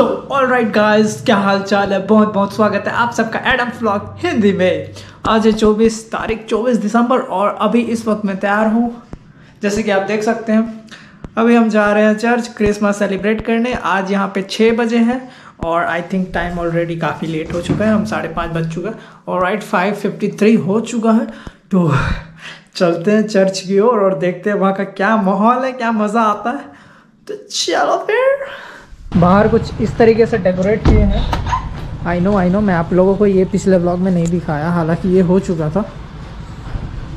So all right guys क्या हाल चाल है? बहुत बहुत स्वागत है आप सबका एडम फ्लॉग हिंदी में। आज है 24 तारीख 24 दिसंबर और अभी इस वक्त मैं तैयार हूँ। जैसे कि आप देख सकते हैं, अभी हम जा रहे हैं चर्च क्रिसमस सेलिब्रेट करने। आज यहाँ पे छः बजे हैं और आई थिंक टाइम ऑलरेडी काफ़ी लेट हो चुका है, हम साढ़े पाँच बज चुका है। और राइट फाइव फिफ्टी थ्री हो चुका है तो चलते हैं चर्च की ओर और देखते हैं वहाँ का क्या माहौल है, क्या मज़ा आता है। तो चलो फिर। बाहर कुछ इस तरीके से डेकोरेट किए हैं। आई नो आई नो मैं आप लोगों को ये पिछले ब्लॉग में नहीं दिखाया, हालाँकि ये हो चुका था।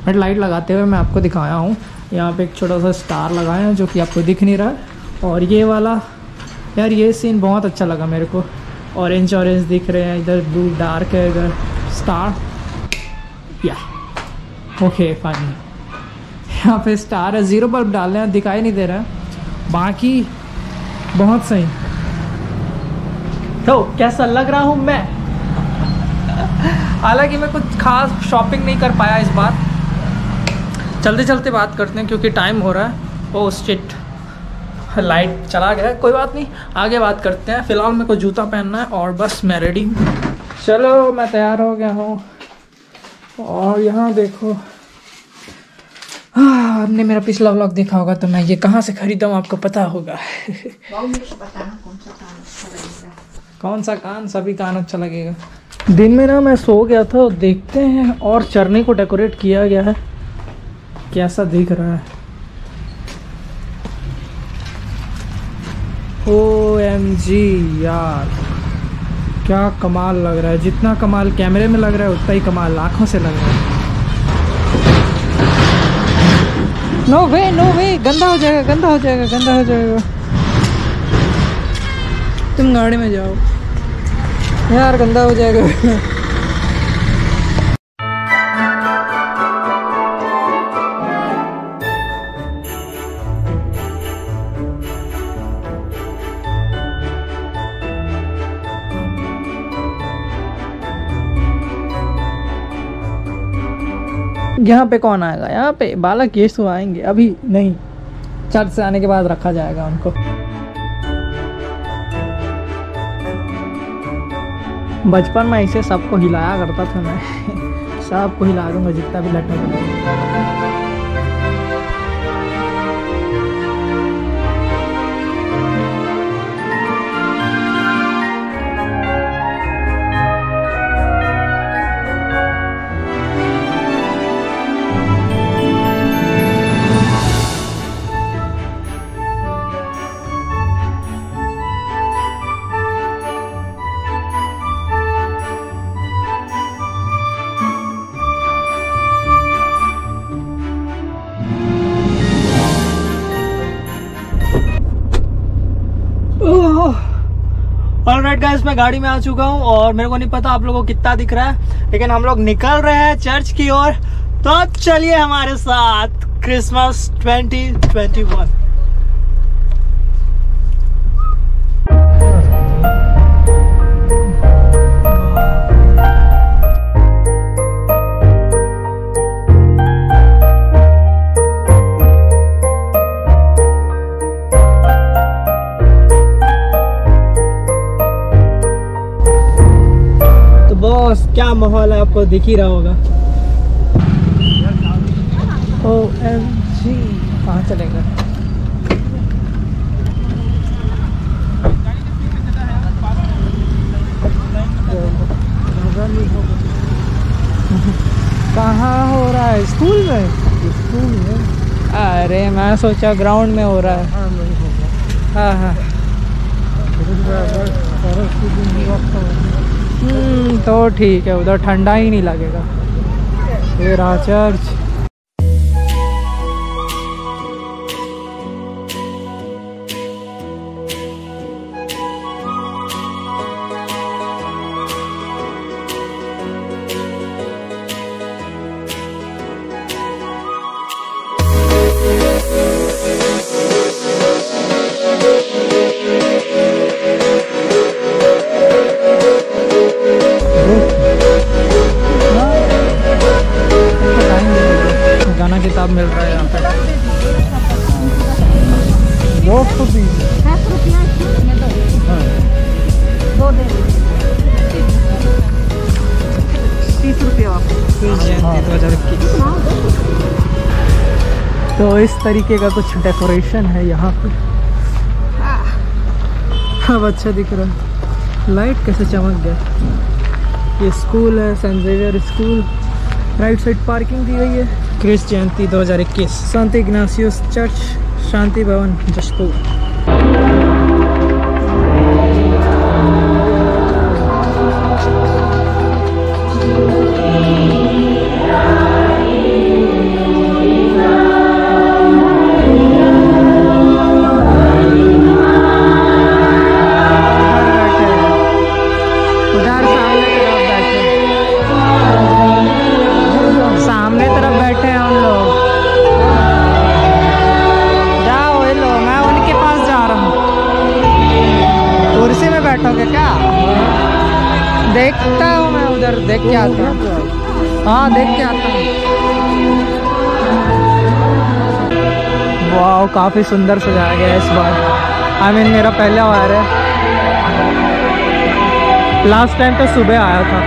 बट लाइट लगाते हुए मैं आपको दिखाया हूँ। यहाँ पे एक छोटा सा स्टार लगाया हैं जो कि आपको दिख नहीं रहा है। और ये वाला, यार ये सीन बहुत अच्छा लगा मेरे को। ऑरेंज ऑरेंज दिख रहे हैं, इधर ब्लू डार्क है, इधर स्टार या ओके फाइन यहाँ पे स्टार है ज़ीरो बल्ब डाल रहे हैं, दिखाई नहीं दे रहा बाकी बहुत सही। तो कैसा लग रहा हूँ मैं? हालाँकि मैं कुछ खास शॉपिंग नहीं कर पाया इस बार। चलते चलते बात करते हैं, क्योंकि टाइम हो रहा है। ओ स्ट्रिट लाइट चला गया कोई बात नहीं, आगे बात करते हैं। फ़िलहाल मेरे को जूता पहनना है और बस मैं रेडी हूँ। चलो, मैं तैयार हो गया हूँ। और यहाँ देखो। आपने मेरा पिछला व्लॉग देखा होगा तो मैं ये कहाँ से खरीदा हूँ आपको पता होगा। कौन सा कान सभी कान अच्छा लगेगा? दिन में ना मैं सो गया था देखते हैं और चरने को डेकोरेट किया गया है। कैसा दिख रहा है? ओ एम जी यार। क्या कमाल लग रहा है। जितना कमाल कैमरे में लग रहा है, उतना ही कमाल आँखों से लग रहा है। नो वे नो वे गंदा हो जाएगा, गंदा हो जाएगा, गंदा हो जाएगा। तुम गाड़ी में जाओ। यार, गंदा हो जाएगा। यहाँ पे कौन आएगा? यहाँ पे बालक यीशु आएँगे, अभी नहीं। चर्च से आने के बाद रखा जाएगा उनको। बचपन में ऐसे सबको हिलाया करता था मैं। सबको हिला दूँगा जितना भी लट्टा बना ऑलराइट गाइस मैं गाड़ी में आ चुका हूँ और मेरे को नहीं पता आप लोगों को कितना दिख रहा है, लेकिन हम लोग निकल रहे हैं चर्च की ओर। तो चलिए हमारे साथ क्रिसमस 2021 तो बॉस क्या माहौल है आपको दिख ही रहा होगा ओ एम जी कहाँ चलेगा कहाँ हो रहा है स्कूल में स्कूल में अरे मैं सोचा ग्राउंड में हो रहा है हाँ हाँ हम्म, तो ठीक है उधर ठंडा ही नहीं लगेगा। ये रहा चर्च सौ सात रुपया दो दो तीस रुपये तो इस तरीके का कुछ डेकोरेशन है यहाँ पे अब अच्छा दिख रहा है। लाइट कैसे चमक गया? ये स्कूल है Saint Xavier school right side parking दी गई है। क्रिस जयंती 2021 संत इग्नासियस चर्च शांति भवन जशपुर। आता हूँ। देख के आता हूँ। वाह काफ़ी सुंदर सजाया गया है इस बार। आई मीन मेरा पहला वायर है। लास्ट टाइम तो सुबह आया था।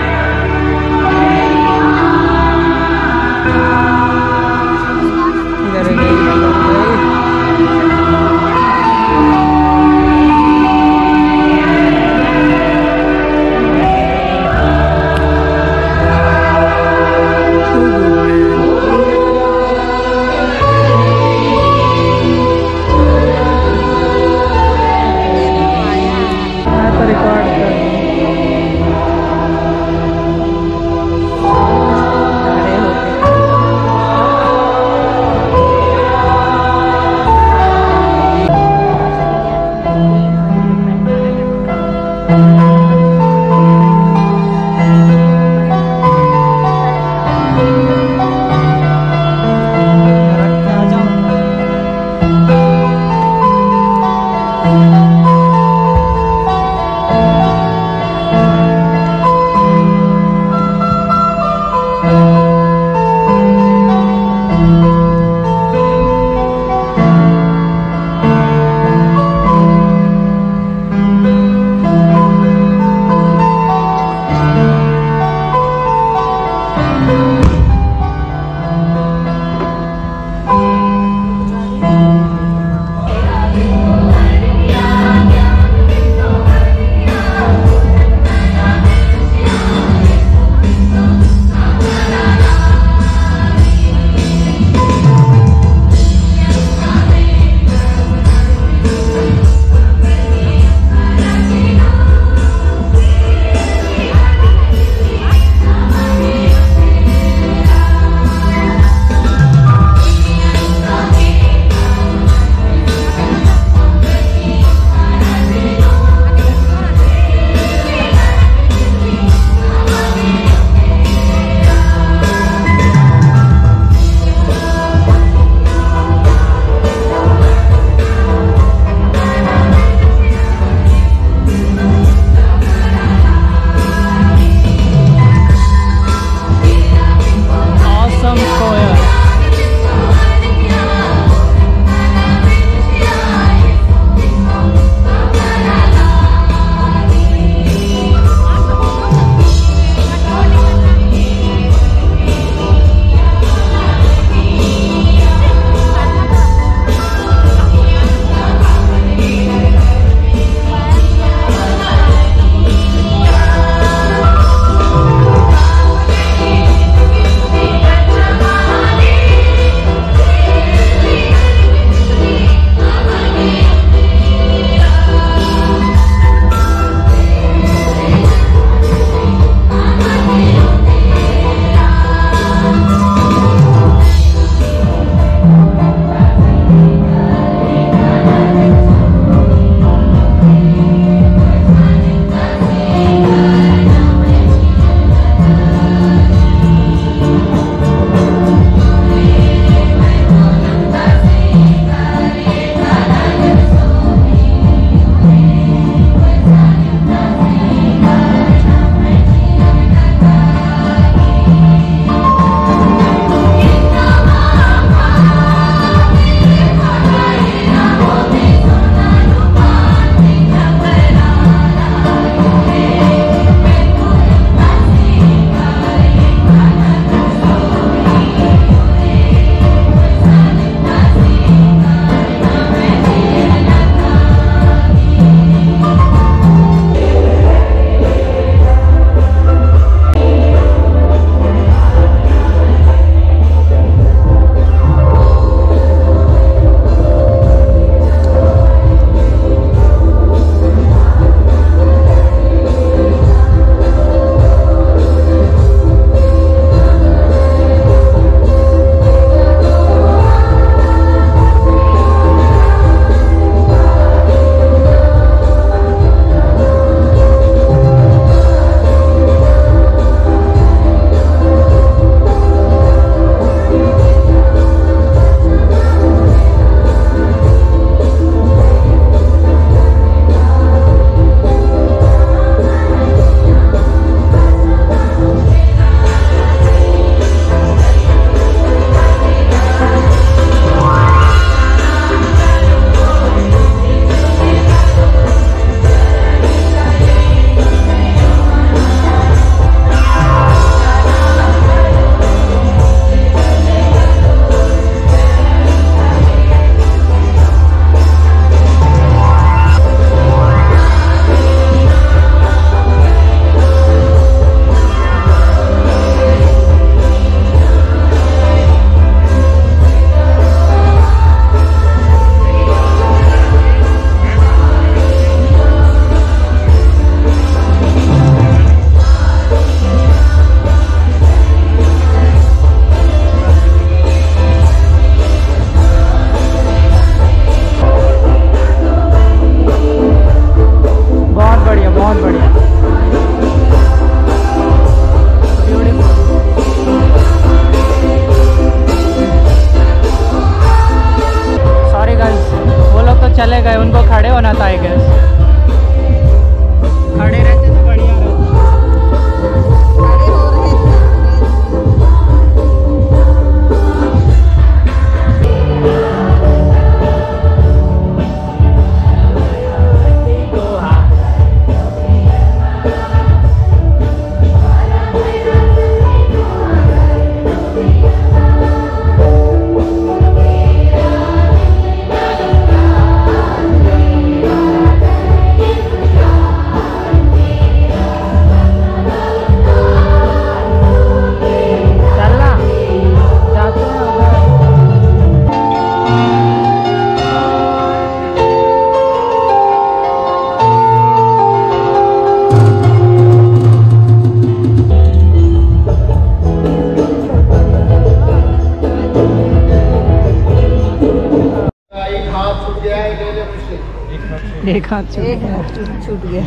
हाथ छूट एक गया। हाथ छूट छूट गया।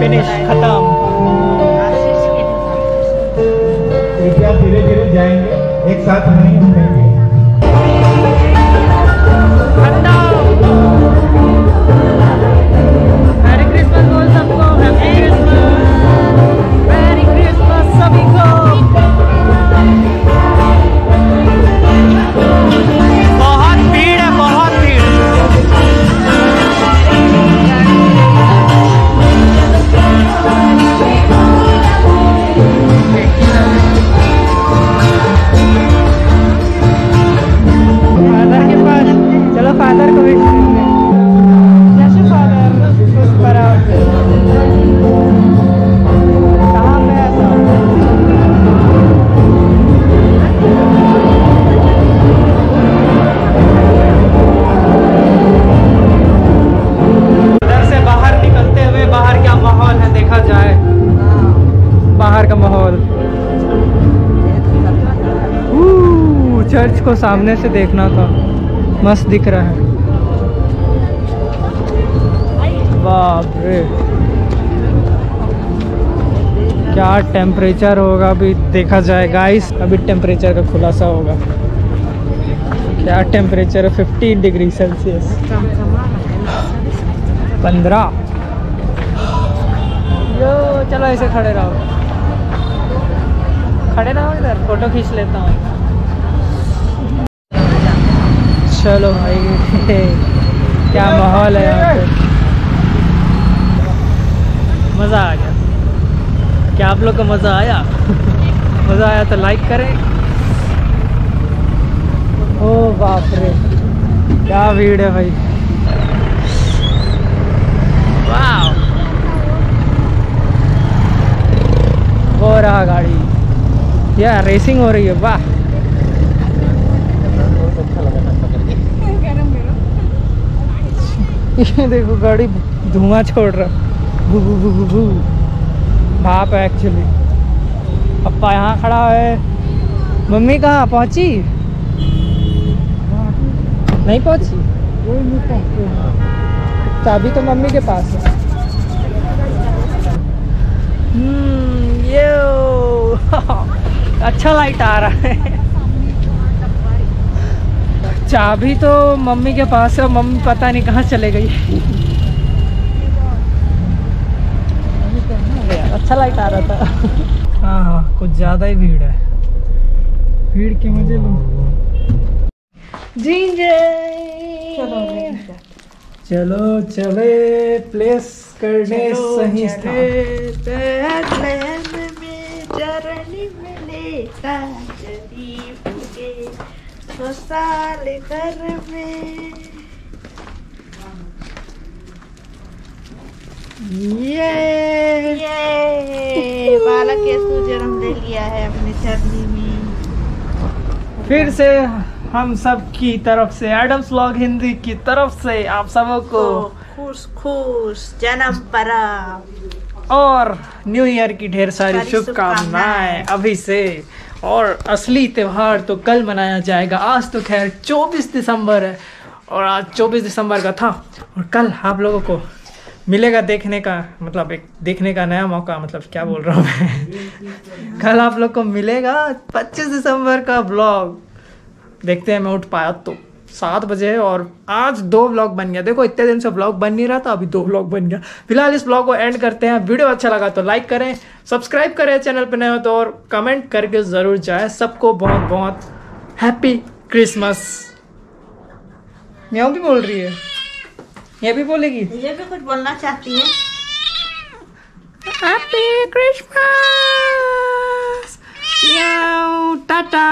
फिनिश खत्म। धीरे धीरे जाएँगे? एक साथ नहीं को सामने से देखना था मस्त दिख रहा है। बाप रे। क्या टेम्परेचर होगा अभी देखा जाए गाइस अभी टेम्परेचर का खुलासा होगा। क्या टेम्परेचर है? फिफ्टीन डिग्री सेल्सियस पंद्रह। यो, चलो ऐसे खड़े रहो। खड़े रहो इधर फ़ोटो खींच लेता हूँ। चलो भाई। क्या माहौल है यहाँ पे। मज़ा आ गया। क्या आप लोग को मज़ा आया? मज़ा आया तो लाइक करें। ओ बाप रे क्या भीड़ है भाई। वाह वो रहा गाड़ी। या रेसिंग हो रही है, वाह। ये देखो गाड़ी धुआँ छोड़ रहा। भू भू भू भू भू। भाप है एक्चुअली पप्पा यहाँ खड़ा है। मम्मी कहाँ पहुँची? नहीं पहुँची? चाबी तो मम्मी के पास है। हम्म, ये अच्छा लाइट आ रहा है। चाबी तो मम्मी के पास है मम्मी पता नहीं कहाँ चले गई। अच्छा लाइट आ रहा था। हाँ हाँ कुछ ज़्यादा ही भीड़ है। भीड़ के मज़े लो। चलो चले प्लेस करने सही स्थान। साल घर में ये ये बालक यीशु जन्म ले लिया है अपने चरनी में फिर से हम सब की तरफ़ से एडम्स व्लॉग हिंदी की तरफ़ से आप सबों को खुश खुश जन्म परा। और न्यू ईयर की ढेर सारी शुभकामनाएँ। अभी से। और असली त्यौहार तो कल मनाया जाएगा। आज तो खैर 24 दिसंबर है और आज 24 दिसंबर का था और कल आप लोगों को मिलेगा देखने का मतलब एक देखने का नया मौका मतलब क्या बोल रहा हूँ मैं? कल आप लोग को मिलेगा 25 दिसंबर का ब्लॉग। देखते हैं मैं उठ पाया तो। सात बजे और आज दो ब्लॉग बन गया। देखो इतने दिन से ब्लॉग बन नहीं रहा था अभी दो ब्लॉग बन गया। फ़िलहाल इस ब्लॉग को एंड करते हैं। वीडियो अच्छा लगा तो लाइक करें सब्सक्राइब करें चैनल पर नए हो तो और कमेंट करके ज़रूर जाए। सबको बहुत बहुत हैप्पी क्रिसमस म्याऊ भी बोल रही है। ये भी बोलेगी? ये भी कुछ बोलना चाहती है। Happy Christmas Tata!